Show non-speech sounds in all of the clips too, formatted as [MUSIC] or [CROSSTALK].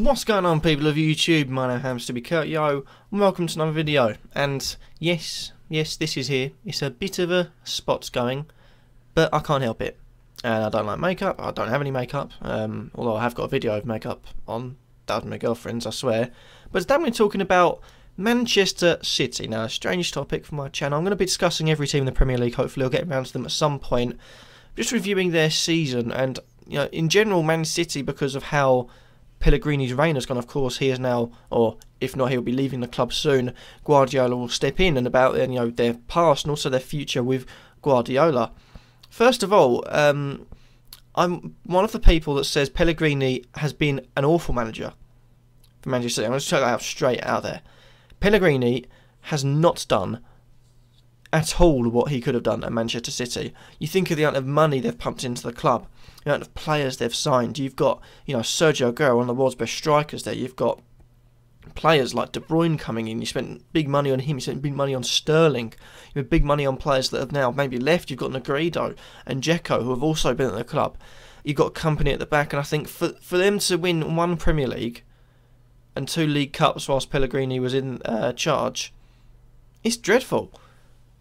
What's going on people of YouTube, my name happens to be Kurtyoy, and welcome to another video, and yes, yes this is here, it's a bit of a spots going, but I can't help it, and I don't like makeup, I don't have any makeup, um, although I have got a video of makeup on, that was my girlfriend's I swear, but today we're talking about Manchester City, now a strange topic for my channel, I'm going to be discussing every team in the Premier League, hopefully I'll get around to them at some point, just reviewing their season, and you know, in general Man City because of how Pellegrini's reign has gone. Of course, he is now, or if not, he'll be leaving the club soon. Guardiola will step in and about you know their past and also their future with Guardiola. First of all, um, I'm one of the people that says Pellegrini has been an awful manager for Manchester City. I'm going to tell that out straight out there. Pellegrini has not done at all what he could have done at Manchester City. You think of the amount of money they've pumped into the club, the amount of players they've signed. You've got, you know, Sergio Aguero, one of the world's best strikers there. You've got players like De Bruyne coming in. You spent big money on him. You spent big money on Sterling. You have big money on players that have now maybe left. You've got Negredo and Dzeko, who have also been at the club. You've got Kompany at the back, and I think for for them to win one Premier League and two League Cups whilst Pellegrini was in uh, charge, it's dreadful.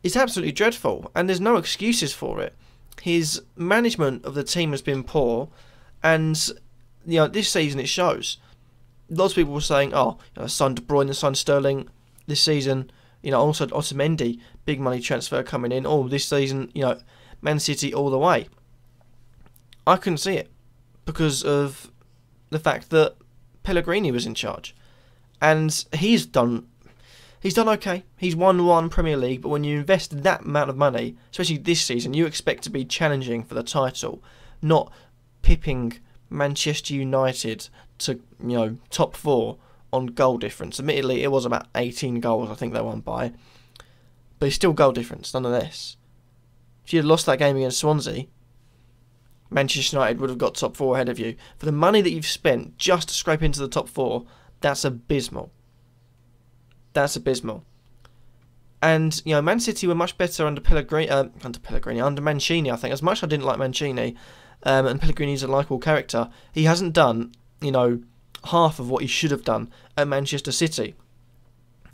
It's absolutely dreadful, and there's no excuses for it. His management of the team has been poor, and you know this season it shows. Lots of people were saying, "Oh, you know, signed De Bruyne, signed Sterling this season." You know, also Otamendi, big money transfer coming in. Oh, this season, you know, Man City all the way. I couldn't see it because of the fact that Pellegrini was in charge, and he's done he's done okay. He's won one Premier League, but when you invest that amount of money, especially this season, you expect to be challenging for the title, not pipping Manchester United to you know top four on goal difference. Admittedly, it was about 18 goals I think they won by, but it's still goal difference nonetheless. If you had lost that game against Swansea, Manchester United would have got top four ahead of you. For the money that you've spent just to scrape into the top four, that's abysmal. That's abysmal. And you know, Man City were much better under Pellegrini, uh, under Pellegrini, under Mancini. I think as much as I didn't like Mancini, um, and Pellegrini's a likable character, he hasn't done you know half of what he should have done at Manchester City.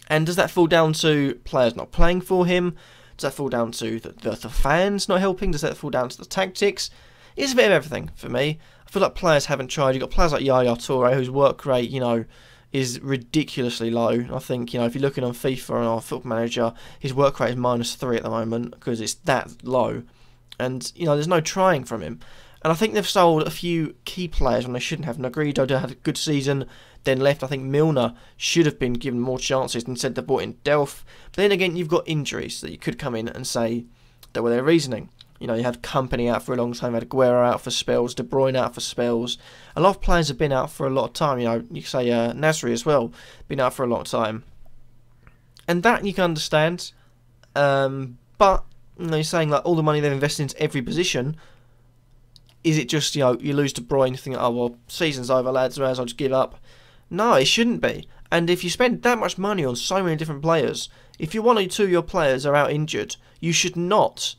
And does that fall down to players not playing for him? Does that fall down to the, the, the fans not helping? Does that fall down to the tactics? It's a bit of everything for me. I feel like players haven't tried. You've got players like Yaya Toure, whose work rate, you know, is ridiculously low. I think you know if you're looking on FIFA or Football Manager, his work rate is minus three at the moment because it's that low, and you know there's no trying from him. And I think they've sold a few key players when they shouldn't have. Negredo had a good season, then left. I think Milner should have been given more chances. Instead, they brought in Delph. But then again, you've got injuries that you could come in and say that were their reasoning. You know, you had Kompany out for a long time, you had Aguero out for spells, De Bruyne out for spells. A lot of players have been out for a lot of time. You know, you say uh, Nasri as well, been out for a of time. And that you can understand. Um, but, you know, you're saying like all the money they've invested into every position, is it just, you know, you lose De Bruyne, you think, oh, well, season's over, lads, may as well just give up. No, it shouldn't be. And if you spend that much money on so many different players, if you one or two of your players are out injured, you should not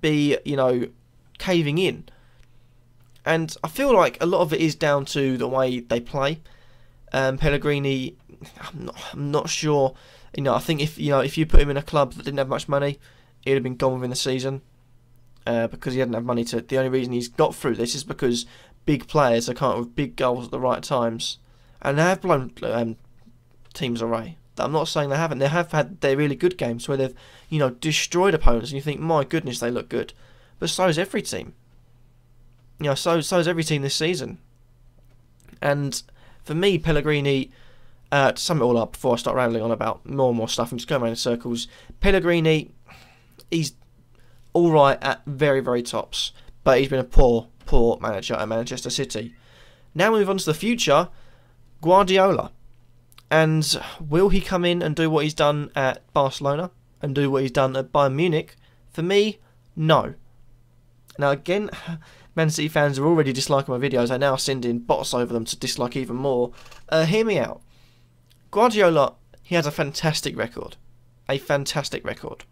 be, you know, caving in. And I feel like a lot of it is down to the way they play. Um, Pellegrini, I'm not, I'm not sure. You know, I think if you know if you put him in a club that didn't have much money, he'd have been gone within the season. Uh, because he hadn't have money to. The only reason he's got through this is because big players are kind of with big goals at the right times, and they have blown um, teams away. I'm not saying they haven't. They have had their really good games where they've, you know, destroyed opponents, and you think, my goodness, they look good. But so is every team. You know, so so is every team this season. And for me, Pellegrini, uh, to sum it all up before I start rambling on about more and more stuff and just going around in circles, Pellegrini, he's all right at very very tops, but he's been a poor poor manager at Manchester City. Now move on to the future, Guardiola. And will he come in and do what he's done at Barcelona and do what he's done at Bayern Munich? For me, no. Now, again, [LAUGHS] Man City fans are already disliking my videos. I now send in bots over them to dislike even more. Uh, hear me out. Guardiola, he has a fantastic record. A fantastic record.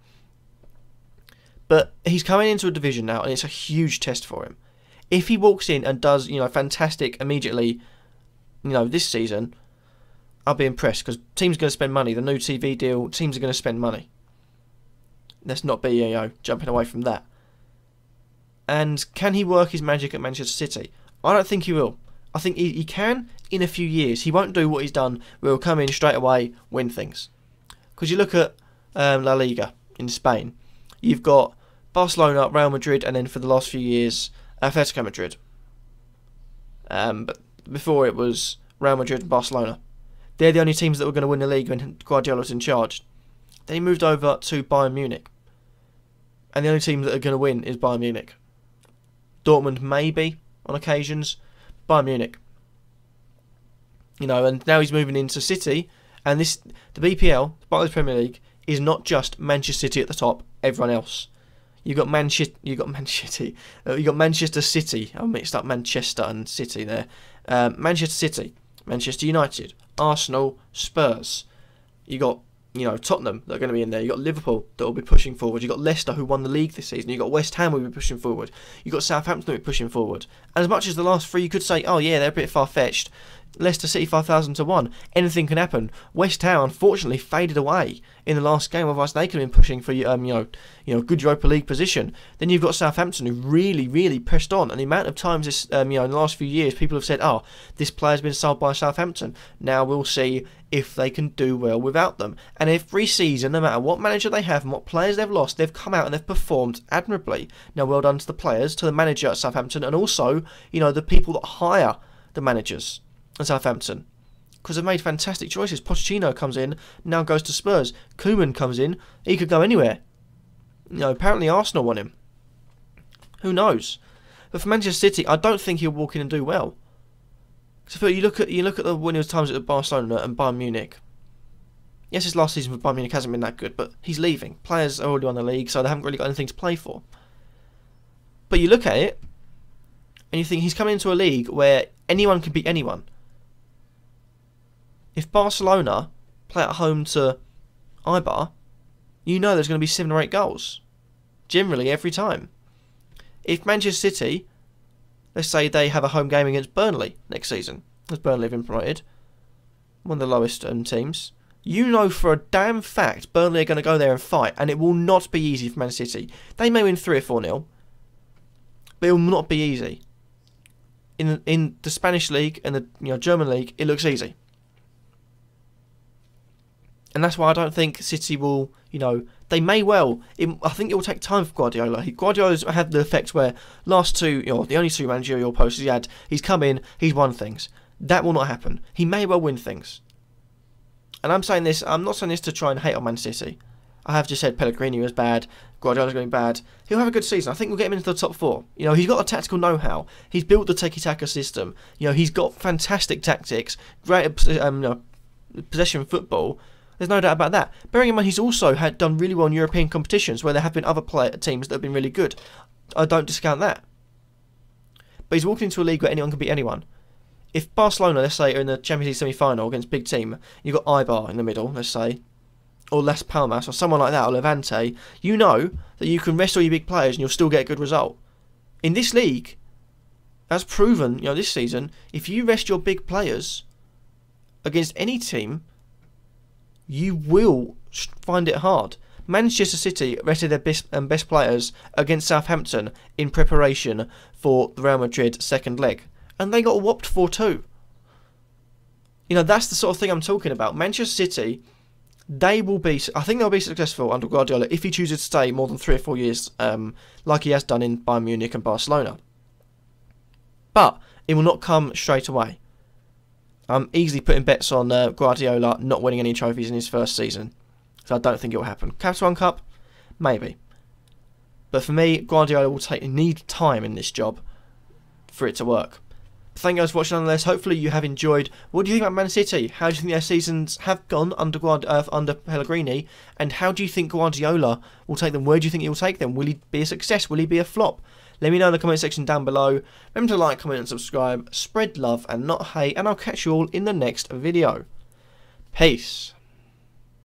But he's coming into a division now, and it's a huge test for him. If he walks in and does, you know, fantastic immediately, you know, this season, I'll be impressed because teams are going to spend money. The new TV deal, teams are going to spend money. Let's not be, know, jumping away from that. And can he work his magic at Manchester City? I don't think he will. I think he, he can in a few years. He won't do what he's done he'll come in straight away, win things. Because you look at um, La Liga in Spain, you've got Barcelona, Real Madrid, and then for the last few years, Atletico Madrid. Um, but before it was Real Madrid and Barcelona. They're the only teams that were going to win the league when Guardiola was in charge. Then he moved over to Bayern Munich. And the only team that are going to win is Bayern Munich. Dortmund maybe on occasions. Bayern Munich. You know, and now he's moving into City, and this the BPL, the Barclays Premier League, is not just Manchester City at the top. Everyone else. you've got Manchester. You got Manchester. Uh, you got Manchester City. I mixed up Manchester and City there. Um, Manchester City, Manchester United, Arsenal, Spurs. You got you know Tottenham that are going to be in there. You got Liverpool that will be pushing forward. You got Leicester who won the league this season. You got West Ham who will be pushing forward. You got Southampton who will be pushing forward. And as much as the last three, you could say, oh yeah, they're a bit far fetched. Leicester City 5,000 to 1. Anything can happen. West Ham, unfortunately, faded away in the last game, otherwise they could have been pushing for um, you know, you know, good Europa League position. Then you've got Southampton who really, really pressed on. And the amount of times this, um, you know, in the last few years, people have said, oh, this player's been sold by Southampton. Now we'll see if they can do well without them. And every season, no matter what manager they have and what players they've lost, they've come out and they've performed admirably. Now, well done to the players, to the manager at Southampton, and also, you know, the people that hire the managers at Southampton. Because they've made fantastic choices. Pochettino comes in, now goes to Spurs. Koeman comes in, he could go anywhere. You know, apparently Arsenal want him. Who knows? But for Manchester City, I don't think he'll walk in and do well. So you look at you look at the winning times at Barcelona and Bayern Munich. Yes, his last season with Bayern Munich hasn't been that good, but he's leaving. Players are already on the league, so they haven't really got anything to play for. But you look at it, and you think he's coming into a league where anyone can beat anyone. If Barcelona play at home to Eibar, you know there's going to be seven or eight goals. Generally, every time. If Manchester City, let's say they have a home game against Burnley next season, as Burnley have been promoted, one of the lowest um, teams, you know for a damn fact Burnley are going to go there and fight, and it will not be easy for Man City. They may win 3 or 4 nil, but it will not be easy. In, in the Spanish league and the you know, German league, it looks easy and that's why I don't think City will, you know, they may well. It, I think it will take time for Guardiola. He, Guardiola's had the effect where last two, you know, the only two managerial posts he had, he's come in, he's won things. That will not happen. He may well win things. And I'm saying this, I'm not saying this to try and hate on Man City. I have just said Pellegrini was bad, Guardiola's going bad. He'll have a good season. I think we'll get him into the top four. You know, he's got a tactical know-how. He's built the tiki-taka system. You know, he's got fantastic tactics, great um, you know, possession football. There's no doubt about that. Bearing in mind he's also had done really well in European competitions where there have been other player teams that have been really good. I don't discount that. But he's walking into a league where anyone can beat anyone. If Barcelona, let's say, are in the Champions League semi-final against big team, you've got Eibar in the middle, let's say, or Las Palmas, or someone like that, or Levante, you know that you can rest all your big players and you'll still get a good result. In this league, as proven, you know, this season, if you rest your big players against any team, you will find it hard. Manchester City rested their best, um, best players against Southampton in preparation for the Real Madrid second leg, and they got whopped 4 2. You know, that's the sort of thing I'm talking about. Manchester City, they will be, I think they'll be successful under Guardiola if he chooses to stay more than three or four years, um, like he has done in Bayern Munich and Barcelona. But it will not come straight away. I'm easily putting bets on uh, Guardiola not winning any trophies in his first season. So I don't think it will happen. Capital One Cup? Maybe. But for me, Guardiola will take need time in this job for it to work. Thank you guys for watching nonetheless. Hopefully you have enjoyed. What do you think about Man City? How do you think their seasons have gone under Guard uh, under Pellegrini? And how do you think Guardiola will take them? Where do you think he will take them? Will he be a success? Will he be a flop? Let me know in the comment section down below. Remember to like, comment and subscribe. Spread love and not hate. And I'll catch you all in the next video. Peace.